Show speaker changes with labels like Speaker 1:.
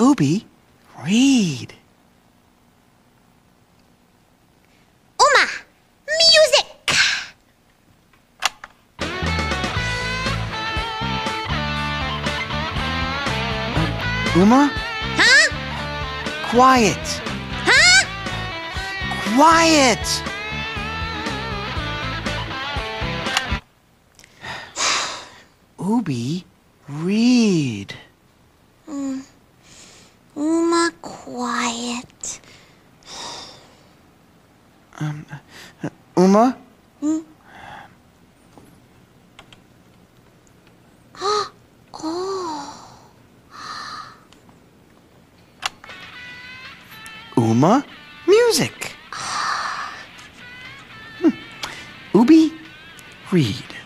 Speaker 1: Oobi, read.
Speaker 2: Uma, music!
Speaker 1: Uma,
Speaker 2: Huh?
Speaker 1: quiet.
Speaker 2: Huh?
Speaker 1: Quiet. Oobi, read.
Speaker 2: Um, uh, Uma, quiet. Hmm?
Speaker 1: Uma, oh. Uma, music. Hmm. Oobi, read.